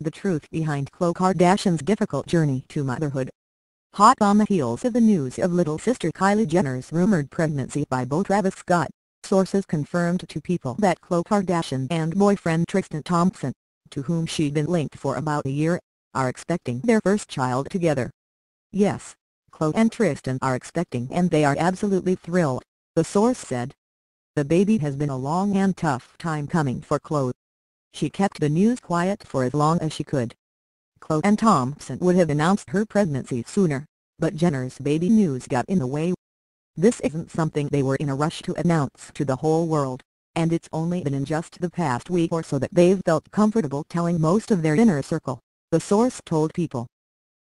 the truth behind Khloe Kardashian's difficult journey to motherhood. Hot on the heels of the news of little sister Kylie Jenner's rumored pregnancy by beau Travis Scott, sources confirmed to People that Khloe Kardashian and boyfriend Tristan Thompson, to whom she'd been linked for about a year, are expecting their first child together. Yes, Khloe and Tristan are expecting and they are absolutely thrilled, the source said. The baby has been a long and tough time coming for Khloe. She kept the news quiet for as long as she could. Khloe and Thompson would have announced her pregnancy sooner, but Jenner's baby news got in the way. This isn't something they were in a rush to announce to the whole world, and it's only been in just the past week or so that they've felt comfortable telling most of their inner circle, the source told People.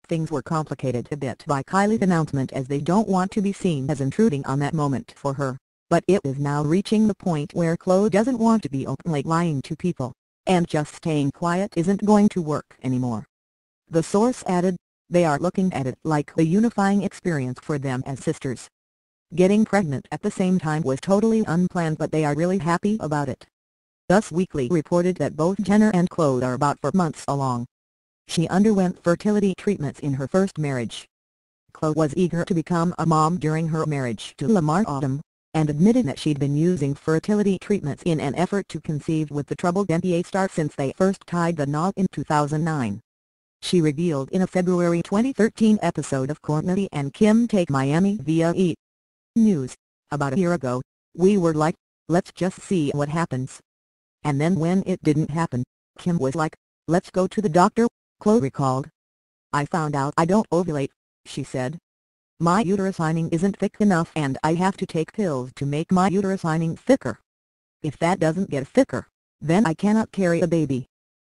Things were complicated a bit by Kylie's announcement as they don't want to be seen as intruding on that moment for her, but it is now reaching the point where Khloe doesn't want to be openly lying to people, and just staying quiet isn't going to work anymore. The source added, they are looking at it like a unifying experience for them as sisters. Getting pregnant at the same time was totally unplanned but they are really happy about it. Us Weekly reported that both Jenner and Khloe are about four months along. She underwent fertility treatments in her first marriage. Khloe was eager to become a mom during her marriage to Lamar Odom, and admitted that she'd been using fertility treatments in an effort to conceive with the troubled NBA star since they first tied the knot in 2009. She revealed in a February 2013 episode of Kourtney and Kim Take Miami via E! News, about a year ago, we were like, let's just see what happens. And then when it didn't happen, Kim was like, let's go to the doctor, Khloe recalled. I found out I don't ovulate, she said. My uterus lining isn't thick enough and I have to take pills to make my uterus lining thicker. If that doesn't get thicker, then I cannot carry a baby.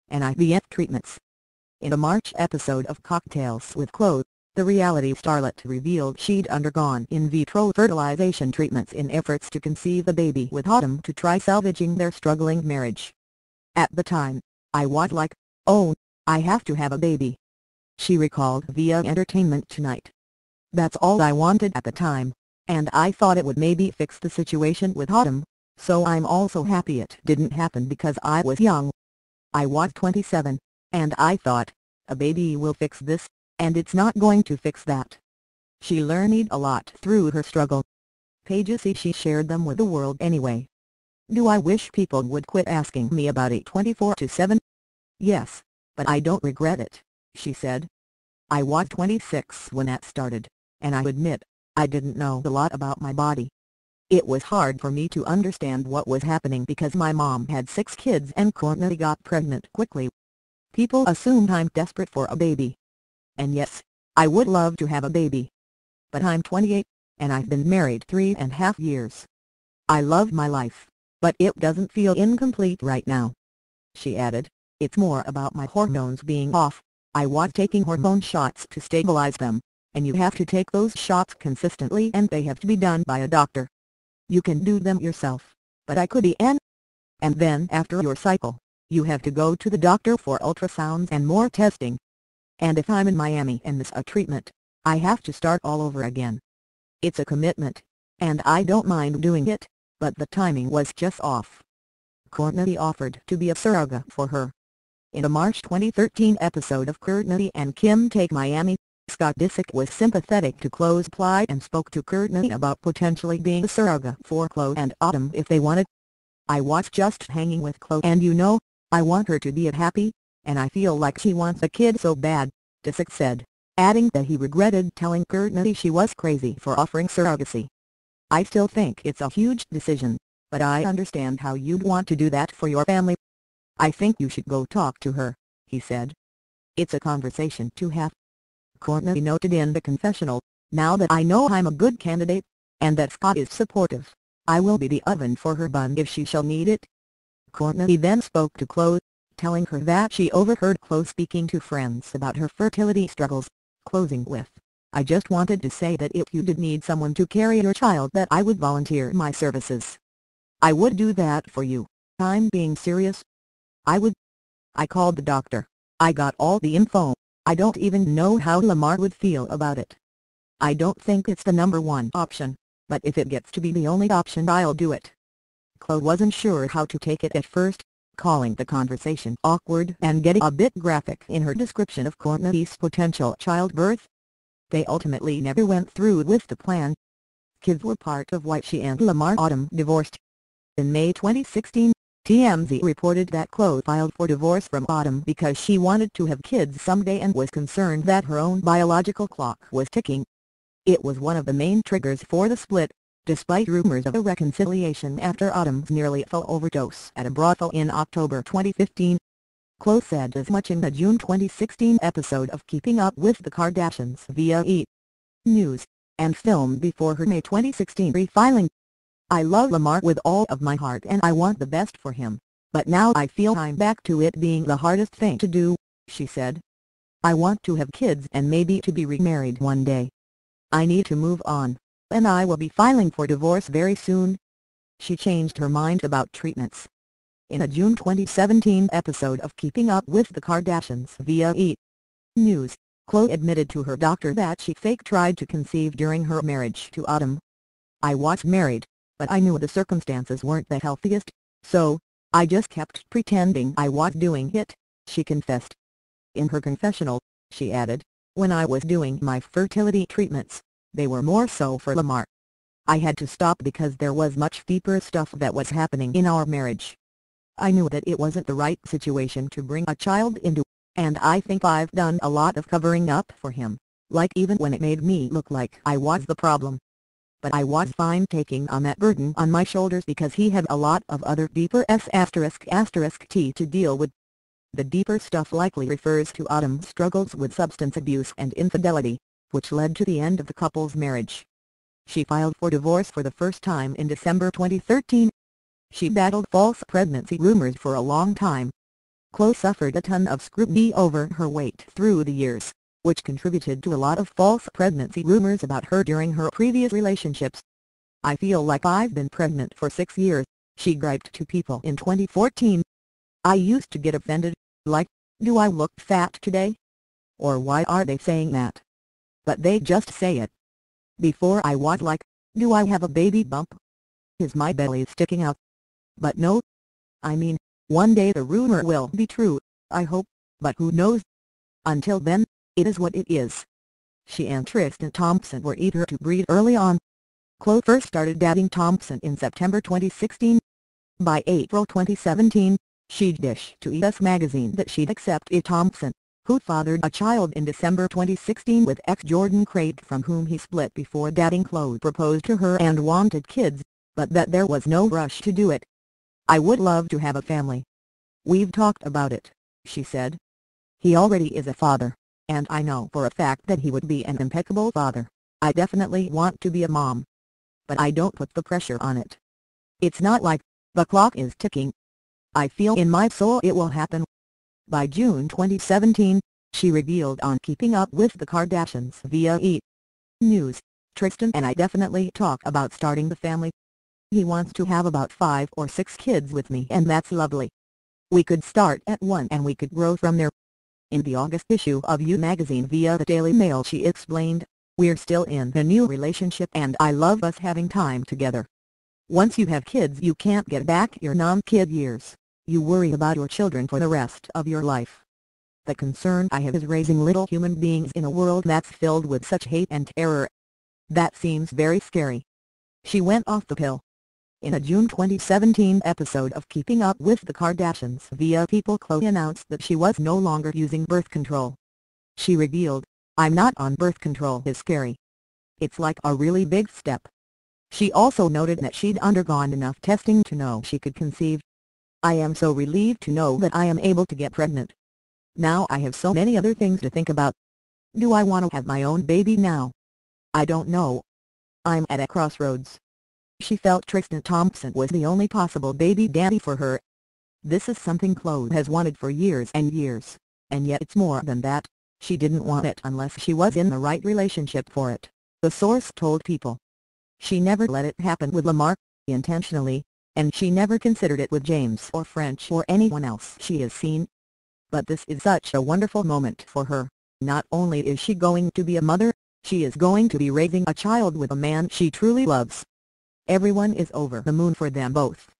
And IVF treatments. In a March episode of Cocktails with Khloe, the reality starlet revealed she'd undergone in vitro fertilization treatments in efforts to conceive a baby with Odom to try salvaging their struggling marriage. At the time, I was like, oh, I have to have a baby. She recalled via Entertainment Tonight. That's all I wanted at the time, and I thought it would maybe fix the situation with Odom, so I'm also happy it didn't happen because I was young. I was 27, and I thought, a baby will fix this, and it's not going to fix that. She learned a lot through her struggle. Pages she shared them with the world anyway. Do I wish people would quit asking me about it 24 to 7? Yes but I don't regret it, she said. I was 26 when that started, and I admit, I didn't know a lot about my body. It was hard for me to understand what was happening because my mom had six kids and Kourtney got pregnant quickly. People assumed I'm desperate for a baby. And yes, I would love to have a baby. But I'm 28, and I've been married three and a half years. I love my life, but it doesn't feel incomplete right now. She added. It's more about my hormones being off. I was taking hormone shots to stabilize them, and you have to take those shots consistently and they have to be done by a doctor. You can do them yourself, but I could be an. And then after your cycle, you have to go to the doctor for ultrasounds and more testing. And if I'm in Miami and miss a treatment, I have to start all over again. It's a commitment, and I don't mind doing it, but the timing was just off. Kourtney offered to be a surrogate for her, in a March 2013 episode of Kourtney and Kim Take Miami, Scott Disick was sympathetic to Khloe's plight and spoke to Kourtney about potentially being a surrogate for Khloe and Odom if they wanted. I was just hanging with Khloe and you know, I want her to be happy, and I feel like she wants a kid so bad, Disick said, adding that he regretted telling Kourtney she was crazy for offering surrogacy. I still think it's a huge decision, but I understand how you'd want to do that for your family. I think you should go talk to her, he said. It's a conversation to have. Kourtney noted in the confessional, now that I know I'm a good candidate, and that Scott is supportive, I will be the oven for her bun if she shall need it. Kourtney then spoke to Khloe, telling her that she overheard Khloe speaking to friends about her fertility struggles, closing with, I just wanted to say that if you did need someone to carry your child that I would volunteer my services. I would do that for you, I'm being serious, I would. I called the doctor. I got all the info. I don't even know how Lamar would feel about it. I don't think it's the number one option, but if it gets to be the only option I'll do it. Khloe wasn't sure how to take it at first, calling the conversation awkward and getting a bit graphic in her description of Kourtney's potential childbirth. They ultimately never went through with the plan. Kids were part of why she and Lamar Odom divorced. In May 2016, TMZ reported that Khloe filed for divorce from Odom because she wanted to have kids someday and was concerned that her own biological clock was ticking. It was one of the main triggers for the split, despite rumors of a reconciliation after Odom's nearly full overdose at a brothel in October 2015. Khloe said as much in the June 2016 episode of Keeping Up with the Kardashians via E! News, and filmed before her May 2016 refiling. I love Lamar with all of my heart and I want the best for him, but now I feel I'm back to it being the hardest thing to do, she said. I want to have kids and maybe to be remarried one day. I need to move on, and I will be filing for divorce very soon. She changed her mind about treatments. In a June 2017 episode of Keeping Up with the Kardashians via E! News, Khloe admitted to her doctor that she fake tried to conceive during her marriage to Odom. I was married, but I knew the circumstances weren't the healthiest, so, I just kept pretending I was doing it, she confessed. In her confessional, she added, when I was doing my fertility treatments, they were more so for Lamar. I had to stop because there was much deeper stuff that was happening in our marriage. I knew that it wasn't the right situation to bring a child into, and I think I've done a lot of covering up for him, like even when it made me look like I was the problem but I was fine taking on that burden on my shoulders because he had a lot of other deeper S asterisk asterisk T to deal with. The deeper stuff likely refers to Odom's struggles with substance abuse and infidelity, which led to the end of the couple's marriage. She filed for divorce for the first time in December 2013. She battled false pregnancy rumors for a long time. Khloe suffered a ton of scrutiny over her weight through the years which contributed to a lot of false pregnancy rumors about her during her previous relationships. I feel like I've been pregnant for six years, she griped to People in 2014. I used to get offended, like, do I look fat today? Or why are they saying that? But they just say it. Before I was like, do I have a baby bump? Is my belly sticking out? But no. I mean, one day the rumor will be true, I hope, but who knows? Until then, it is what it is. She and Tristan Thompson were eager to breed early on. Khloe first started dating Thompson in September 2016. By April 2017, she'd dish to ES magazine that she'd accept E. Thompson, who fathered a child in December 2016 with ex-Jordan Craig from whom he split before dating Khloe proposed to her and wanted kids, but that there was no rush to do it. I would love to have a family. We've talked about it, she said. He already is a father and I know for a fact that he would be an impeccable father. I definitely want to be a mom. But I don't put the pressure on it. It's not like, the clock is ticking. I feel in my soul it will happen. By June 2017, she revealed on Keeping Up with the Kardashians via E! News, Tristan and I definitely talk about starting the family. He wants to have about five or six kids with me and that's lovely. We could start at one and we could grow from there. In the August issue of You magazine via the Daily Mail she explained, We're still in a new relationship and I love us having time together. Once you have kids you can't get back your non-kid years, you worry about your children for the rest of your life. The concern I have is raising little human beings in a world that's filled with such hate and terror. That seems very scary. She went off the pill. In a June 2017 episode of Keeping Up with the Kardashians via People Khloe announced that she was no longer using birth control. She revealed, I'm not on birth control is scary. It's like a really big step. She also noted that she'd undergone enough testing to know she could conceive. I am so relieved to know that I am able to get pregnant. Now I have so many other things to think about. Do I want to have my own baby now? I don't know. I'm at a crossroads. She felt Tristan Thompson was the only possible baby daddy for her. This is something Khloe has wanted for years and years, and yet it's more than that, she didn't want it unless she was in the right relationship for it, the source told People. She never let it happen with Lamar, intentionally, and she never considered it with James or French or anyone else she has seen. But this is such a wonderful moment for her, not only is she going to be a mother, she is going to be raising a child with a man she truly loves. Everyone is over the moon for them both.